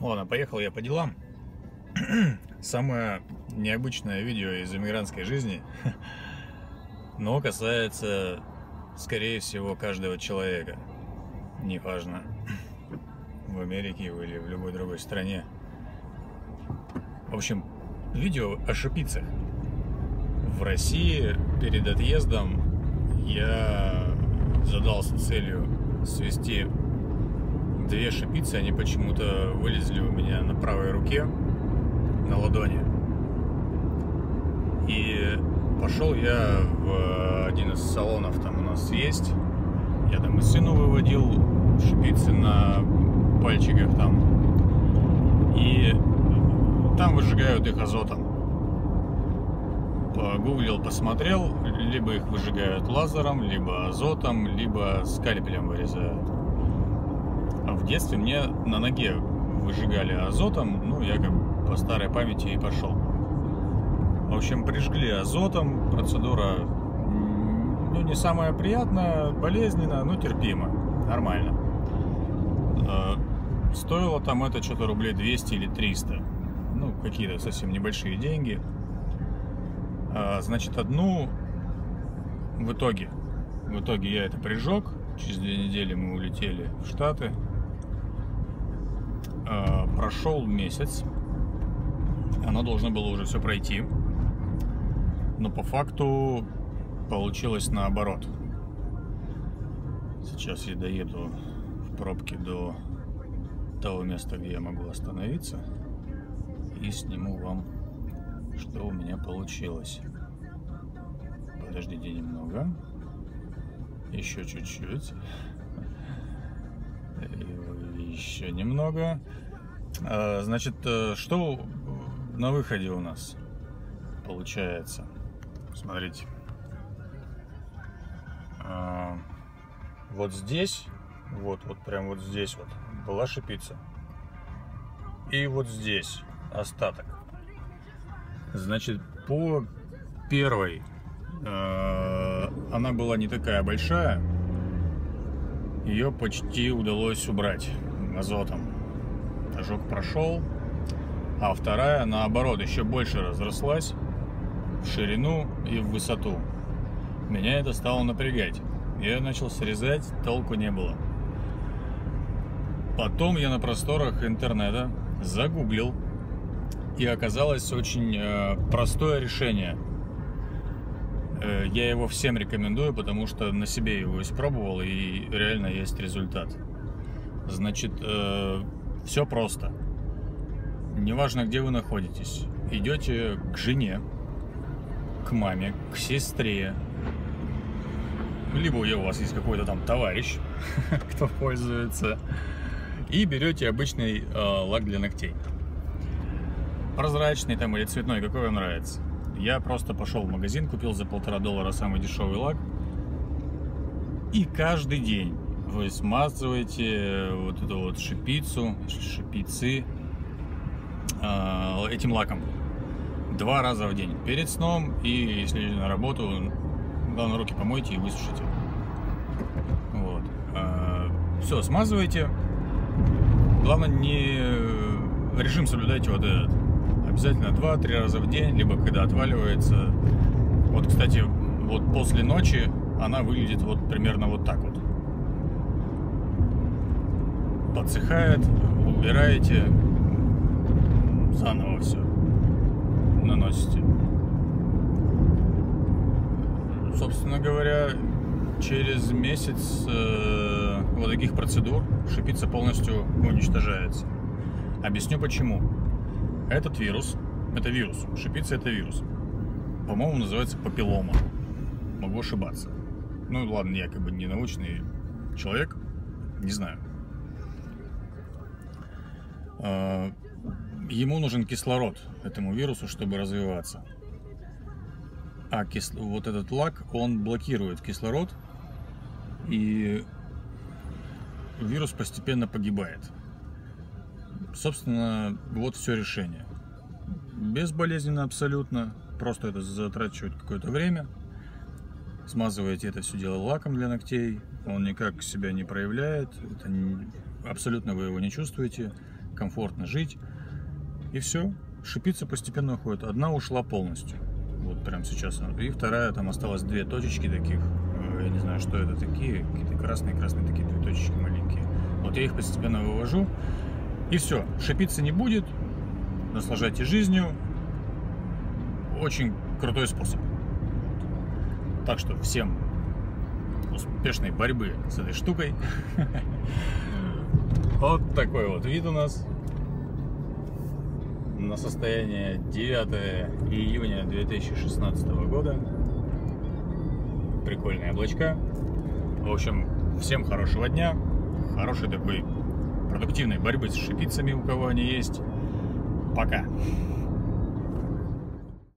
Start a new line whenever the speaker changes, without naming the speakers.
Ладно, поехал я по делам. Самое необычное видео из иммигрантской жизни, но касается, скорее всего, каждого человека. Неважно, в Америке или в любой другой стране. В общем, видео о шипицах. В России перед отъездом я задался целью свести две шипицы, они почему-то вылезли у меня на правой руке, на ладони. И пошел я в один из салонов, там у нас есть. Я там и сыну выводил шипицы на пальчиках там. И там выжигают их азотом. Погуглил, посмотрел, либо их выжигают лазером, либо азотом, либо скальпелем вырезают. А в детстве мне на ноге выжигали азотом, ну, я как по старой памяти и пошел. В общем, прижгли азотом, процедура, ну, не самая приятная, болезненная, но терпимо, нормально. А, стоило там это что-то рублей 200 или 300. Ну, какие-то совсем небольшие деньги. А, значит, одну в итоге, в итоге я это прижег. Через две недели мы улетели в Штаты. Э, прошел месяц, оно должно было уже все пройти, но по факту получилось наоборот. Сейчас я доеду в пробке до того места, где я могу остановиться, и сниму вам, что у меня получилось. Подождите немного. Еще чуть-чуть еще немного. А, значит, э, что на выходе у нас получается? Смотрите. А, вот здесь, вот, вот прям вот здесь вот была шипица. И вот здесь остаток. Значит, по первой э, она была не такая большая. Ее почти удалось убрать азотом. Ожог прошел, а вторая, наоборот, еще больше разрослась в ширину и в высоту. Меня это стало напрягать. Я начал срезать, толку не было. Потом я на просторах интернета загуглил, и оказалось очень э, простое решение. Э, я его всем рекомендую, потому что на себе его испробовал, и реально есть результат. Значит, э, все просто. Неважно, где вы находитесь. Идете к жене, к маме, к сестре. Либо у вас есть какой-то там товарищ, кто пользуется. И берете обычный э, лак для ногтей. Прозрачный там или цветной, какой вам нравится. Я просто пошел в магазин, купил за полтора доллара самый дешевый лак. И каждый день вы смазываете вот эту вот шипицу, шипицы э, этим лаком два раза в день. Перед сном и если на работу, главное руки помойте и высушите. Вот. Э, все, смазывайте. Главное не режим соблюдайте вот этот. Обязательно 2-3 раза в день, либо когда отваливается. Вот, кстати, вот после ночи она выглядит вот примерно вот так вот подсыхает, убираете, заново все наносите. Собственно говоря, через месяц э, вот таких процедур шипица полностью уничтожается. Объясню почему. Этот вирус, это вирус, шипица это вирус. По-моему, называется папиллома. Могу ошибаться. Ну ладно, я как бы не научный человек, не знаю. А, ему нужен кислород, этому вирусу, чтобы развиваться. А кис... вот этот лак, он блокирует кислород, и вирус постепенно погибает. Собственно, вот все решение. Безболезненно абсолютно, просто это затрачивает какое-то время. Смазываете это все дело лаком для ногтей, он никак себя не проявляет, это не... абсолютно вы его не чувствуете комфортно жить. И все. Шипица постепенно уходит. Одна ушла полностью. Вот прямо сейчас. И вторая, там осталось две точечки таких. Э, я не знаю, что это такие. Какие-то красные-красные такие две точечки маленькие. Вот я их постепенно вывожу. И все. Шипицы не будет. Наслаждайтесь жизнью. Очень крутой способ. Так что всем успешной борьбы с этой штукой. Вот такой вот вид у нас на состояние 9 июня 2016 года. Прикольные облачка. В общем, всем хорошего дня, хорошей такой продуктивной борьбы с шипицами, у кого они есть. Пока!